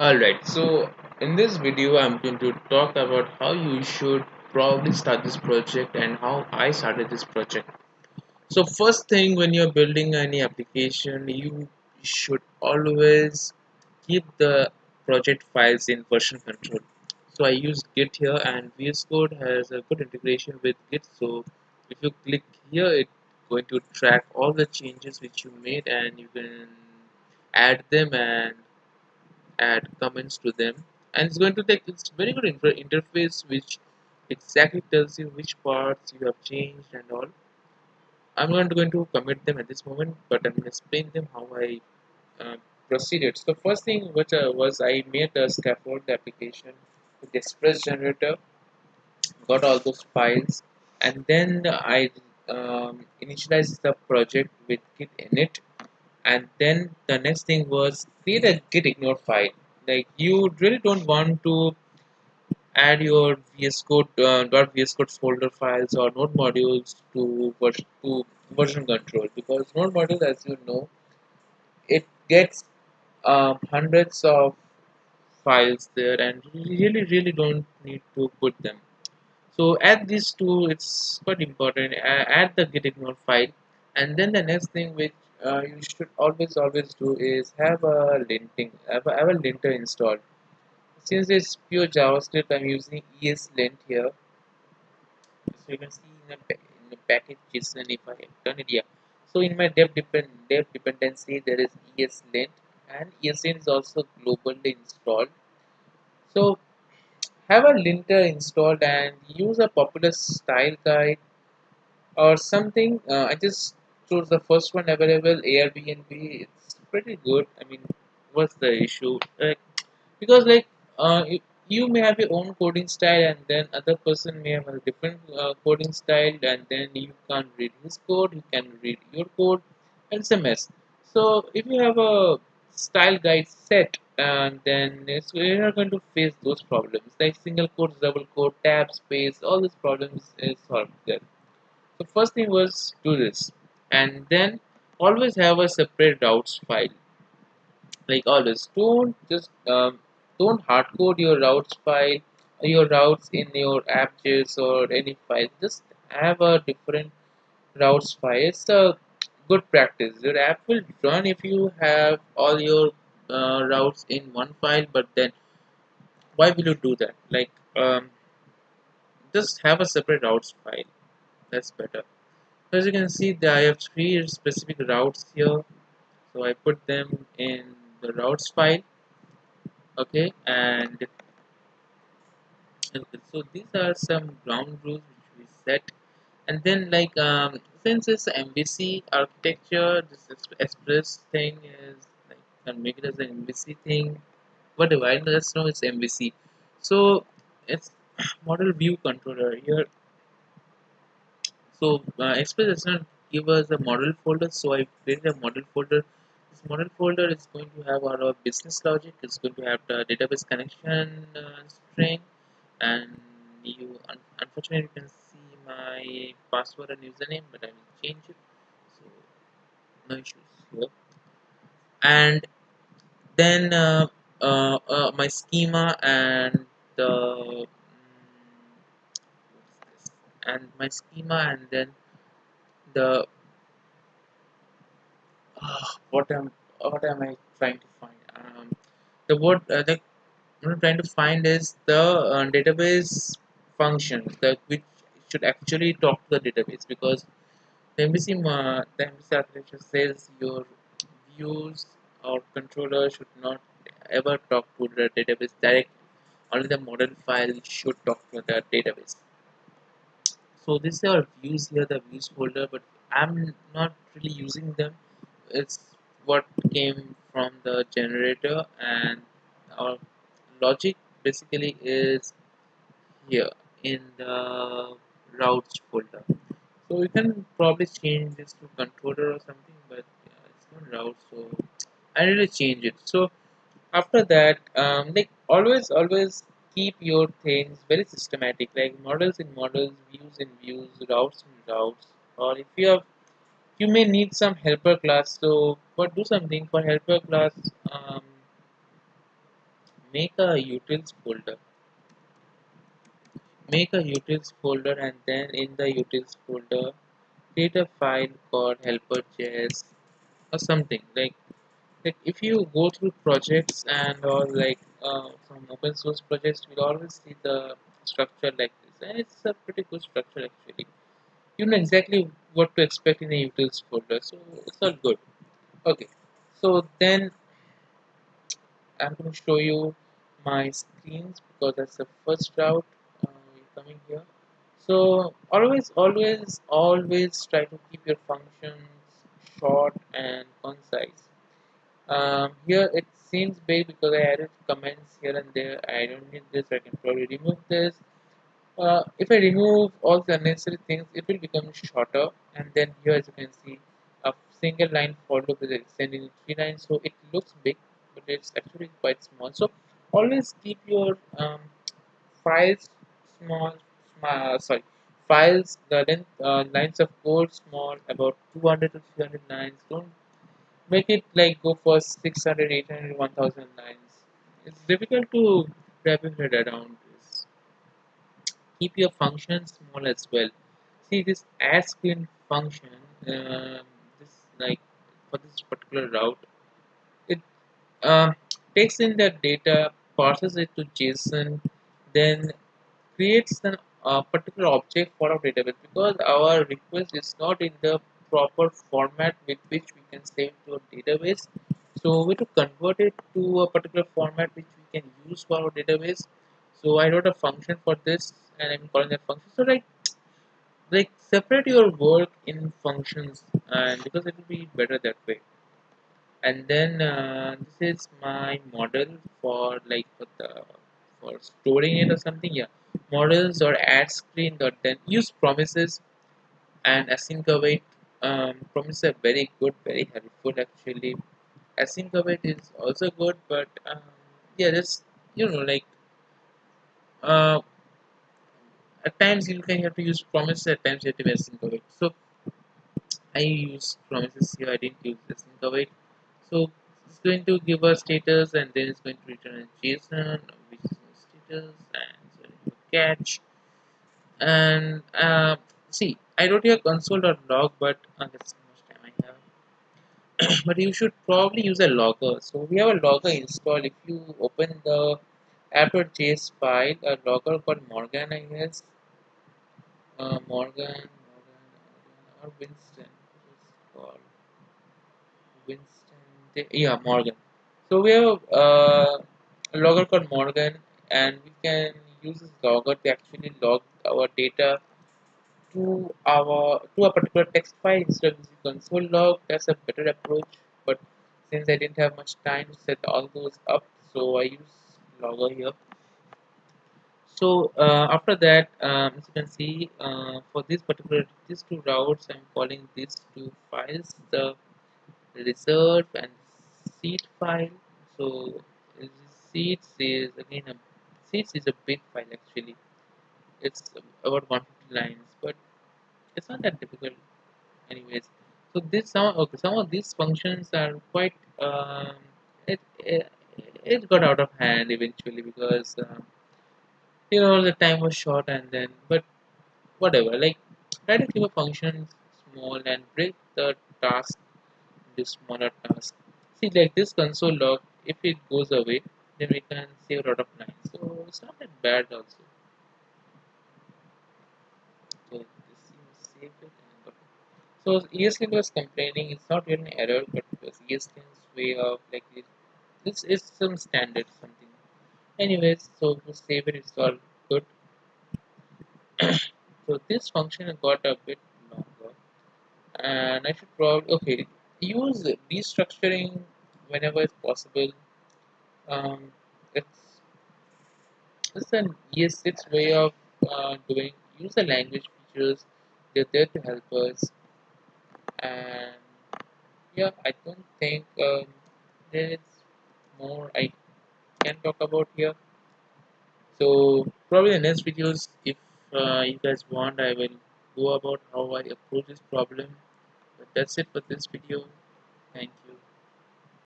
Alright, so in this video, I'm going to talk about how you should probably start this project and how I started this project. So, first thing when you're building any application, you should always keep the project files in version control. So, I use Git here, and VS Code has a good integration with Git. So, if you click here, it's going to track all the changes which you made, and you can add them and add comments to them. And it's going to take it's very good inter interface which exactly tells you which parts you have changed and all. I'm not going to commit them at this moment but I'm going to explain them how I uh, proceeded. So first thing which uh, was I made a scaffold application with express generator got all those files and then I um, initialized the project with git init and then the next thing was create a git ignore file. Like you really don't want to add your VS Code uh, .VS Code folder files or node modules to version to version control. Because node modules as you know it gets um, hundreds of files there and really really don't need to put them. So add these two it's quite important. Add the git ignore file. And then the next thing which uh, you should always always do is have a linting have a, have a linter installed. Since it's pure javascript i'm using ESLint here. So you can see in the, in the package json if i have done it here. So in my dev, depend, dev dependency there is ESLint and ESLint is also globally installed. So have a linter installed and use a popular style guide or something. Uh, I just the first one available, Airbnb. It's pretty good. I mean, what's the issue? Like, because like uh, you, may have your own coding style, and then other person may have a different uh, coding style, and then you can't read his code. You can read your code, and it's a mess. So if you have a style guide set, and then it's, you're going to face those problems like single quotes, double quote, tab space. All these problems is solved there. So first thing was do this and then always have a separate routes file. Like always don't just um, don't hard code your routes file your routes in your app.js or any file. Just have a different routes file. It's a good practice. Your app will run if you have all your uh, routes in one file but then why will you do that? Like um, just have a separate routes file. That's better. So as you can see that I have three specific routes here. So I put them in the routes file okay and so these are some ground rules which we set. And then like um, since it's MVC architecture this express thing is like can make it as an MVC thing. Whatever I just know it's MVC so it's model view controller here So uh, Express does not give us a model folder, so I created a model folder. This model folder is going to have our business logic. It's going to have the database connection uh, string, and you un unfortunately you can see my password and username, but I will change it. So no issues here. And then uh, uh, uh, my schema and the? And my schema and then the uh, what am what am I trying to find? Um, the word uh, the what I'm trying to find is the uh, database function the which should actually talk to the database because the MVC uh, the MVC architecture says your views or controller should not ever talk to the database directly. Only the model file should talk to the database. So these are views here, the views folder, but I'm not really using them. It's what came from the generator and our logic basically is here in the routes folder. So we can probably change this to controller or something, but yeah, it's not route, so I need to change it. So after that um, like always always keep your things very systematic like models in models views in views routes in routes or if you have you may need some helper class so but do something for helper class um, make a utils folder. Make a utils folder and then in the utils folder create a file called helper.js or something like like if you go through projects and or like uh, some open source projects we always see the structure like this. And it's a pretty good structure actually. You know exactly what to expect in a utils folder so it's all good. Okay so then I'm going to show you my screens because that's the first route uh, coming here. So always always always try to keep your functions short and concise um, here it seems big because I added comments here and there. I don't need this. I can probably remove this. Uh, if I remove all the unnecessary things it will become shorter. And then here as you can see a single line followed with extending three lines. So it looks big but it's actually quite small. So always keep your um, files small, small sorry files the length uh, lines of code small about 200 to 300 lines. Don't make it like go for 600 800 1000 lines. It's difficult to wrap your head around this. Keep your functions small as well. See this screen function um, this like for this particular route it uh, takes in the data parses it to json then creates an a uh, particular object for our database because our request is not in the proper format with which we can save to a database. So we to convert it to a particular format which we can use for our database. So I wrote a function for this and I'm calling that function. So like like separate your work in functions and because it will be better that way. And then uh, this is my model for like for the for storing it or something yeah. Models or add screen dot then use promises and async await um, promises are very good very helpful actually. Async await is also good but um, yeah just you know like uh, at times you can have to use promises at times you have to async await so I use promises here I didn't use async await so it's going to give us status and then it's going to return a JSON which is status and catch. And uh, see I wrote here console.log but uh, that's much time I have. But you should probably use a logger. So we have a logger installed. If you open the app.js file a logger called Morgan I guess. Uh, Morgan, Morgan, or Winston called. Winston yeah Morgan. So we have uh, a logger called Morgan and we can use this logger to actually log our data to our to a particular text file instead of using console log that's a better approach. But since I didn't have much time to set all those up so I use logger here. So uh, after that um, as you can see uh, for this particular these two routes I'm calling these two files the reserve and seed file. So seeds is again a seeds is a big file actually. It's about 150 lines but it's not that difficult anyways. So this some okay some of these functions are quite um, it, it it got out of hand eventually because um, you know the time was short and then but whatever like try to keep a function small and break the task into smaller tasks. See like this console log if it goes away then we can save a lot of lines so it's not that bad also so this is save it and so ESLint was complaining it's not really an error but was ESLint's way of like this this is some standard something. Anyways so to save it it's all good. So this function got a bit longer and I should probably okay use destructuring whenever it's possible. Um, it's it's an ES6 way of uh, doing use the language features. They're there to help us and yeah I don't think um, there's more I can talk about here. So probably the next videos if uh, you guys want I will go about how I approach this problem. But that's it for this video. Thank you